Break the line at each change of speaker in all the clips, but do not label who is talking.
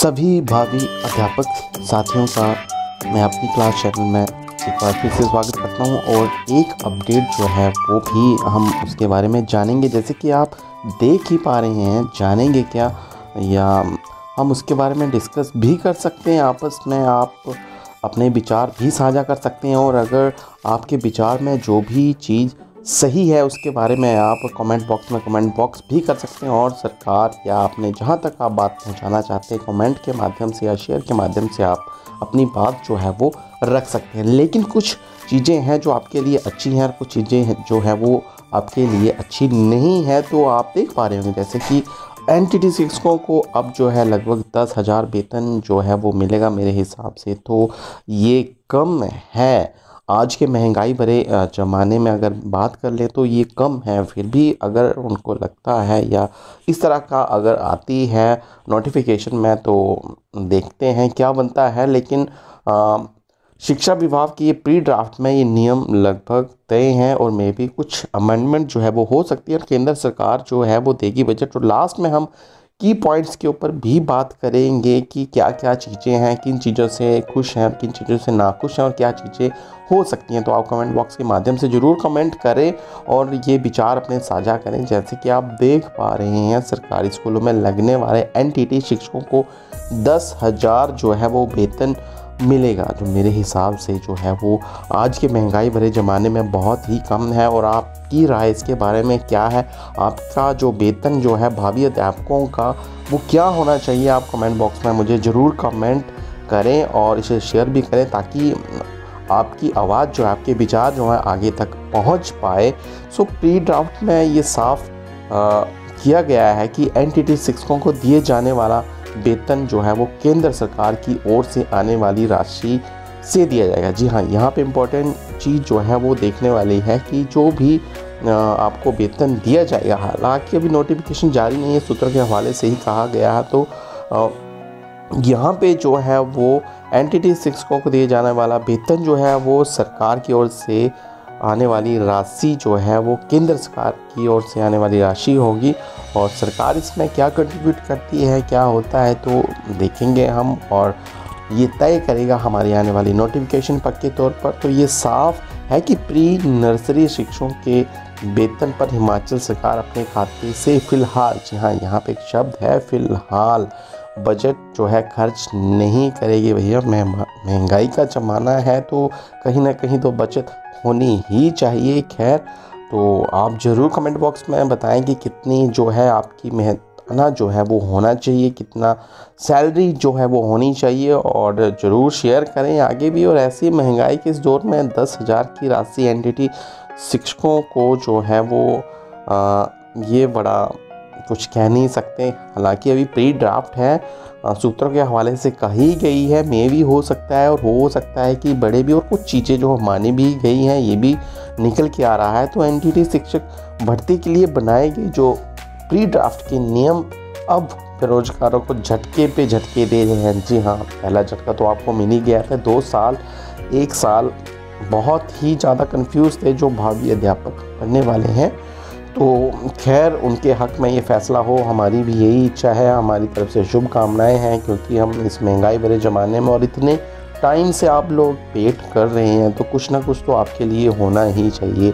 सभी भावी अध्यापक साथियों का मैं अपनी क्लास चैनल में एक बार फिर से स्वागत करता हूँ और एक अपडेट जो है वो भी हम उसके बारे में जानेंगे। जैसे कि आप देख ही पा रहे हैं, जानेंगे क्या? या हम उसके बारे में डिस्कस भी कर सकते हैं, आपस में आप अपने विचार भी साझा कर सकते हैं और अगर आपके विचार में जो भी चीज़ सही है उसके बारे में आप कमेंट बॉक्स में कमेंट बॉक्स भी कर सकते हैं और सरकार या आपने जहाँ तक आप बात पहुँचाना चाहते हैं कमेंट के माध्यम से या शेयर के माध्यम से आप अपनी बात जो है वो रख सकते हैं। लेकिन कुछ चीज़ें हैं जो आपके लिए अच्छी हैं और कुछ चीज़ें जो है वो आपके लिए अच्छी नहीं है तो आप देख पा रहे होंगे। जैसे कि एन टी शिक्षकों को अब जो है लगभग दस हज़ार वेतन जो है वो मिलेगा मेरे हिसाब से तो ये कम है। आज के महँगाई भरे ज़माने में अगर बात कर ले तो ये कम है फिर भी अगर उनको लगता है या इस तरह का अगर आती है नोटिफिकेशन में तो देखते हैं क्या बनता है लेकिन आ, शिक्षा विभाग की ये प्री ड्राफ्ट में ये नियम लगभग तय हैं और मे भी कुछ अमेंडमेंट जो है वो हो सकती है और केंद्र सरकार जो है वो देगी बजट और लास्ट में हम की पॉइंट्स के ऊपर भी बात करेंगे कि क्या क्या चीज़ें हैं, किन चीज़ों से खुश हैं, किन चीज़ों से नाखुश हैं और क्या चीज़ें हो सकती हैं। तो आप कमेंट बॉक्स के माध्यम से ज़रूर कमेंट करें और ये विचार अपने साझा करें। जैसे कि आप देख पा रहे हैं, सरकारी स्कूलों में लगने वाले एनटीटी शिक्षकों को दस हज़ार जो है वो वेतन मिलेगा। जो मेरे हिसाब से जो है वो आज के महँगाई भरे ज़माने में बहुत ही कम है और आपकी राय इसके बारे में क्या है? आपका जो वेतन जो है, भावी अध्यापकों का, वो क्या होना चाहिए? आप कमेंट बॉक्स में मुझे ज़रूर कमेंट करें और इसे शेयर भी करें ताकि आपकी आवाज़ जो है, आपके विचार जो है, आगे तक पहुँच पाए। सो प्री ड्राफ्ट में ये साफ़ किया गया है कि एन शिक्षकों को दिए जाने वाला वेतन जो है वो केंद्र सरकार की ओर से आने वाली राशि से दिया जाएगा। जी हाँ यहाँ पे इम्पोर्टेंट चीज़ जो है वो देखने वाली है कि जो भी आपको वेतन दिया जाएगा हालाँकि अभी नोटिफिकेशन जारी नहीं है, सूत्र के हवाले से ही कहा गया है तो यहाँ पे जो है वो एन शिक्षकों को दिए जाने वाला वेतन जो है वो सरकार की ओर से आने वाली राशि जो है वो केंद्र सरकार की ओर से आने वाली राशि होगी और सरकार इसमें क्या कंट्रीब्यूट करती है, क्या होता है तो देखेंगे हम और ये तय करेगा हमारी आने वाली नोटिफिकेशन पक्के तौर पर। तो ये साफ़ है कि प्री नर्सरी शिक्षकों के वेतन पर हिमाचल सरकार अपने खाते से फ़िलहाल, जी हाँ यहाँ पे एक शब्द है, फ़िलहाल बजट जो है खर्च नहीं करेगी। भैया महँगाई का ज़माना है तो कहीं ना कहीं तो बचत होनी ही चाहिए। खैर तो आप ज़रूर कमेंट बॉक्स में बताएँ कि कितनी जो है आपकी मेहनतना जो है वो होना चाहिए कितना सैलरी जो है वो होनी चाहिए और ज़रूर शेयर करें आगे भी। और ऐसी महँगाई के इस दौर में दस हज़ार की राशि एन शिक्षकों को जो है वो आ, ये बड़ा कुछ कह नहीं सकते। हालाँकि अभी प्री ड्राफ्ट है सूत्रों के हवाले से कही गई है मे भी हो सकता है और हो सकता है कि बड़े भी और कुछ चीज़ें जो मानी भी गई हैं, ये भी निकल के आ रहा है। तो एनटीटी शिक्षक भर्ती के लिए बनाए गए जो प्री ड्राफ्ट के नियम अब बेरोजगारों को झटके पे झटके दे रहे हैं। जी हाँ पहला झटका तो आपको मिल ही गया था। दो साल, एक साल बहुत ही ज़्यादा कंफ्यूज थे जो भावी अध्यापक बनने वाले हैं। तो खैर, उनके हक में ये फ़ैसला हो। हमारी भी यही इच्छा है। हमारी तरफ़ से शुभकामनाएँ हैं, क्योंकि हम इस महँगाई भरे ज़माने में और इतने टाइम से आप लोग पेट कर रहे हैं तो कुछ ना कुछ तो आपके लिए होना ही चाहिए।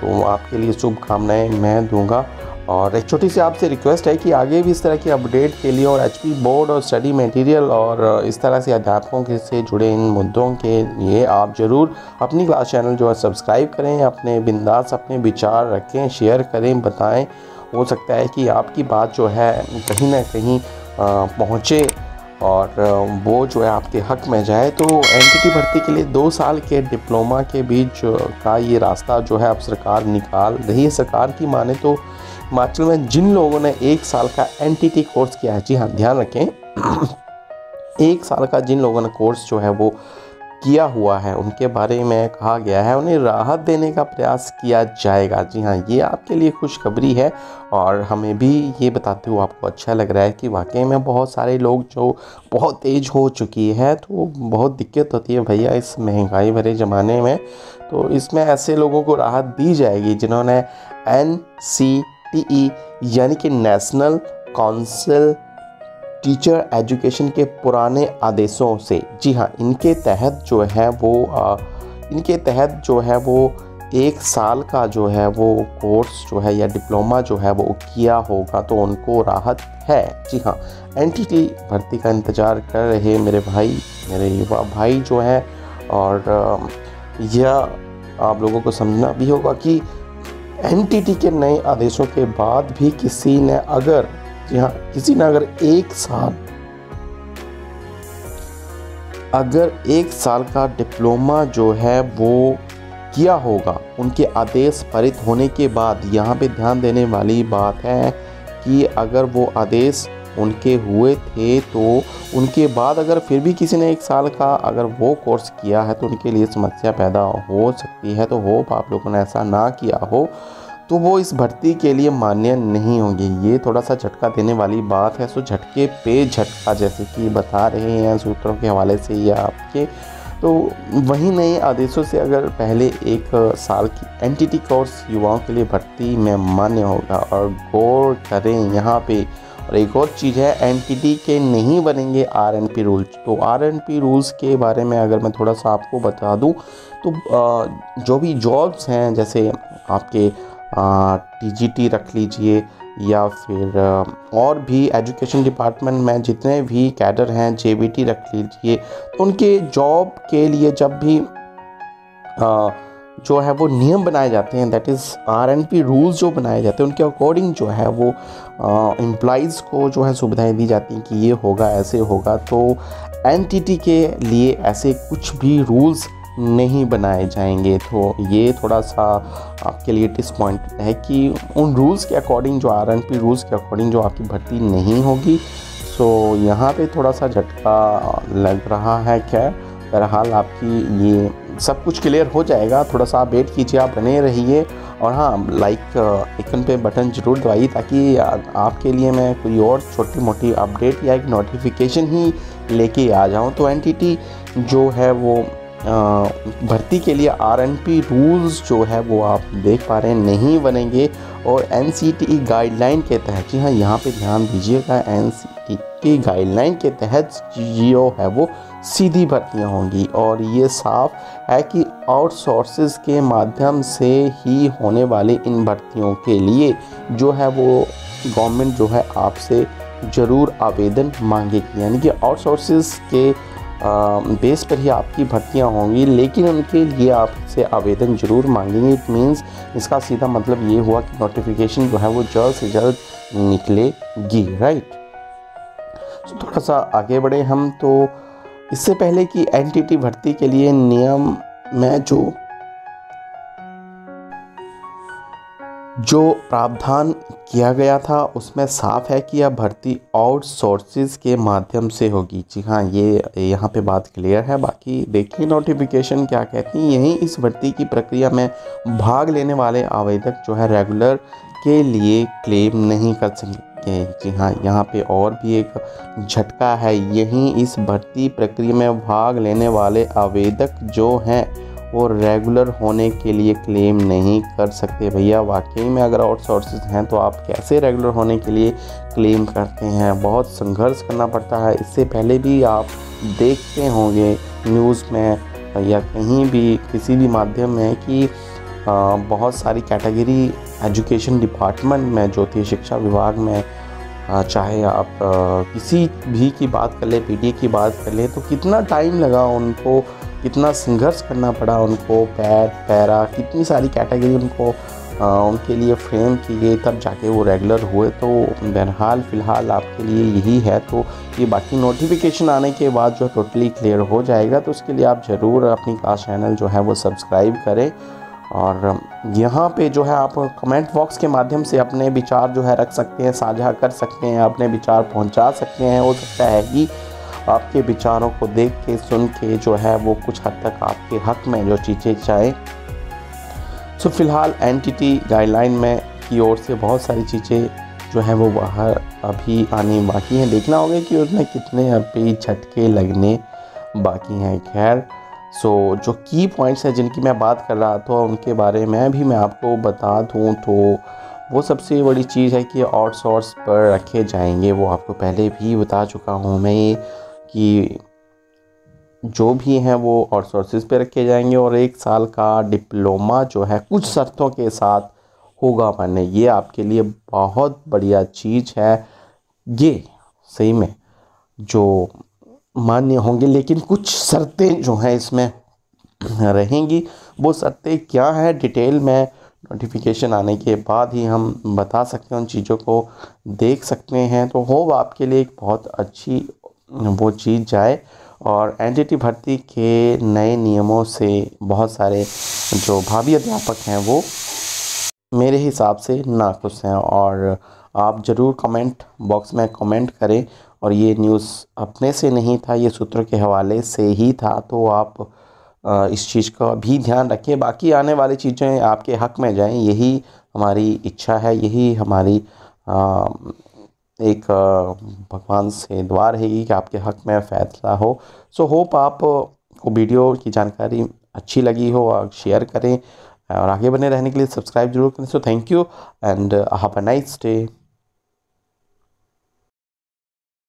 तो आपके लिए शुभकामनाएँ मैं दूँगा। और एक छोटी सी आपसे रिक्वेस्ट है कि आगे भी इस तरह की अपडेट के लिए और एचपी बोर्ड और स्टडी मटेरियल और इस तरह से अध्यापकों के से जुड़े इन मुद्दों के लिए आप ज़रूर अपनी क्लास चैनल जो है सब्सक्राइब करें, अपने बिंदास अपने विचार रखें, शेयर करें, बताएँ। हो सकता है कि आपकी बात जो है कहीं ना कहीं पहुँचे और वो जो है आपके हक में जाए। तो एन भर्ती के लिए दो साल के डिप्लोमा के बीच का ये रास्ता जो है अब सरकार निकाल रही है। सरकार की माने तो हिमाचल में जिन लोगों ने एक साल का एन कोर्स किया है, जी हाँ ध्यान रखें। एक साल का जिन लोगों ने कोर्स जो है वो किया हुआ है, उनके बारे में कहा गया है, उन्हें राहत देने का प्रयास किया जाएगा। जी हाँ ये आपके लिए खुशखबरी है और हमें भी ये बताते हुए आपको अच्छा लग रहा है कि वाकई में बहुत सारे लोग जो बहुत तेज हो चुकी है तो बहुत दिक्कत होती है भैया इस महँगाई भरे ज़माने में। तो इसमें ऐसे लोगों को राहत दी जाएगी जिन्होंने एन सी टी यानी कि नेशनल काउंसिल टीचर एजुकेशन के पुराने आदेशों से। जी हाँ इनके तहत जो है वो आ, इनके तहत जो है वो एक साल का जो है वो कोर्स जो है या डिप्लोमा जो है वो किया होगा तो उनको राहत है। जी हाँ एन भर्ती का इंतज़ार कर रहे मेरे भाई मेरे युवा भाई जो है और यह आप लोगों को समझना भी होगा कि एनटीटी के नए आदेशों के बाद भी किसी ने अगर जी हाँ किसी ने अगर एक साल, अगर एक साल का डिप्लोमा जो है वो किया होगा, उनके आदेश पारित होने के बाद, यहाँ पे ध्यान देने वाली बात है कि अगर वो आदेश उनके हुए थे तो उनके बाद अगर फिर भी किसी ने एक साल का अगर वो कोर्स किया है तो उनके लिए समस्या पैदा हो सकती है। तो होप आप लोगों ने ऐसा ना किया हो तो वो इस भर्ती के लिए मान्य नहीं होंगे। ये थोड़ा सा झटका देने वाली बात है। सो झटके पे झटका, जैसे कि बता रहे हैं सूत्रों के हवाले से या आपके तो वहीं नए आदेशों से अगर पहले एक साल की एनटीटी कोर्स युवाओं के लिए भर्ती में मान्य होगा। और गौर करें, यहाँ पे और एक और चीज़ है एनटीटी के नहीं बनेंगे आरएनपी रूल्स तो आरएनपी रूल्स के बारे में अगर मैं थोड़ा सा आपको बता दूँ तो जो भी जॉब्स हैं, जैसे आपके टीजीटी रख लीजिए, या फिर और भी एजुकेशन डिपार्टमेंट में जितने भी कैडर हैं जेबीटी रख लीजिए तो उनके जॉब के लिए जब भी जो है वो नियम बनाए जाते हैं that is R N P rules जो बनाए जाते हैं, उनके अकॉर्डिंग जो है वो एम्प्लॉज़ को जो है सुविधाएँ दी जाती हैं कि ये होगा, ऐसे होगा तो एन के लिए ऐसे कुछ भी रूल्स नहीं बनाए जाएँगे। तो ये थोड़ा सा आपके लिए टिस पॉइंट है कि उन रूल्स के अकॉर्डिंग जो आर एन पी रूल्स के अकॉर्डिंग जो आपकी भर्ती नहीं होगी सो यहाँ पे थोड़ा सा झटका लग रहा है। क्या बहरहाल आपकी ये सब कुछ क्लियर हो जाएगा। थोड़ा सा आप वेट कीजिए, आप बने रहिए। और हाँ लाइक आइकन पे बटन ज़रूर दबाइए ताकि आपके लिए मैं कोई और छोटी मोटी अपडेट या एक नोटिफिकेशन ही लेके आ जाऊँ। तो एन जो है वो भर्ती के लिए आर एन पी रूल्स जो है वो आप देख पा रहे हैं, नहीं बनेंगे। और एन सी टी गाइडलाइन के तहत, जी हाँ यहाँ पे ध्यान दीजिएगा एन सी टी की गाइडलाइन के तहत जो है वो सीधी भर्तियाँ होंगी और ये साफ़ है कि आउटसोर्सेज के माध्यम से ही होने वाले इन भर्तियों के लिए जो है वो गवर्नमेंट जो है आपसे ज़रूर आवेदन मांगेगी। यानी कि आउटसोर्सेज के बेस पर ही आपकी भर्तियाँ होंगी, लेकिन उनके लिए आपसे आवेदन ज़रूर मांगेंगे। इट मीन्स इसका सीधा मतलब ये हुआ कि नोटिफिकेशन जो है वो जल्द से जल्द निकलेगी राइट तो थोड़ा सा आगे बढ़े हम तो इससे पहले कि एन भर्ती के लिए नियम में जो जो प्रावधान किया गया था, उसमें साफ़ है कि यह भर्ती आउटसोर्सेज के माध्यम से होगी। जी हाँ ये यहाँ पे बात क्लियर है। बाकी देखिए नोटिफिकेशन क्या कहती हैं। यही इस भर्ती की प्रक्रिया में भाग लेने वाले आवेदक जो है रेगुलर के लिए क्लेम नहीं कर सकेंगे। जी हाँ यहाँ पे और भी एक झटका है। यही इस भर्ती प्रक्रिया में भाग लेने वाले आवेदक जो हैं वो रेगुलर होने के लिए क्लेम नहीं कर सकते। भैया, वाकई में अगर आउटसोर्सेज हैं तो आप कैसे रेगुलर होने के लिए क्लेम करते हैं? बहुत संघर्ष करना पड़ता है। इससे पहले भी आप देखते होंगे न्यूज़ में या कहीं भी किसी भी माध्यम में कि बहुत सारी कैटेगरी एजुकेशन डिपार्टमेंट में, जो थी शिक्षा विभाग में चाहे आप किसी भी की बात कर ले पी की बात कर ले तो कितना टाइम लगा उनको कितना संघर्ष करना पड़ा उनको पैर पैरा कितनी सारी कैटेगरी उनको आ, उनके लिए फ्रेम की गई तब जाके वो रेगुलर हुए। तो बहरहाल फ़िलहाल आपके लिए यही है। तो ये बाकी नोटिफिकेशन आने के बाद जो टोटली क्लियर हो जाएगा तो उसके लिए आप ज़रूर अपनी क्लास चैनल जो है वो सब्सक्राइब करें। और यहाँ पे जो है आप कमेंट बॉक्स के माध्यम से अपने विचार जो है रख सकते हैं साझा कर सकते हैं अपने विचार पहुँचा सकते हैं। हो सकता है कि आपके विचारों को देख के, सुन के जो है वो कुछ हद तक आपके हक में जो चीज़ें चाहें सो फ़िलहाल एन गाइडलाइन में की ओर से बहुत सारी चीज़ें जो है वो बाहर अभी आने बाकी हैं। देखना होगा कि उसमें कितने अभी झटके लगने बाकी हैं। खैर सो जो की पॉइंट्स हैं जिनकी मैं बात कर रहा था, उनके बारे में भी मैं आपको बता दूँ तो वो सबसे बड़ी चीज़ है कि आउटसोर्स पर रखे जाएँगे। वो आपको पहले भी बता चुका हूँ मैं। कि जो भी हैं वो आउटसोर्सेज पे रखे जाएँगे और एक साल का डिप्लोमा जो है कुछ शर्तों के साथ होगा माने ये आपके लिए बहुत बढ़िया चीज़ है। ये सही में जो मान्य होंगे, लेकिन कुछ शर्तें जो हैं इसमें रहेंगी। वो शर्तें क्या हैं, डिटेल में नोटिफिकेशन आने के बाद ही हम बता सकते हैं, उन चीज़ों को देख सकते हैं। तो होप आपके लिए एक बहुत अच्छी वो चीज़ जाए और एन भर्ती के नए नियमों से बहुत सारे जो भावी अध्यापक हैं वो मेरे हिसाब से नाखुश हैं और आप ज़रूर कमेंट बॉक्स में कमेंट करें और ये न्यूज़ अपने से नहीं था, ये सूत्रों के हवाले से ही था तो आप इस चीज़ का भी ध्यान रखें। बाकी आने वाली चीज़ें आपके हक में जाएँ, यही हमारी इच्छा है, यही हमारी एक भगवान से दुआ रहेगी कि आपके हक में फ़ैसला हो। सो होप आप को वीडियो की जानकारी अच्छी लगी हो और शेयर करें और आगे बने रहने के लिए सब्सक्राइब ज़रूर करें। So thank you and have a nice day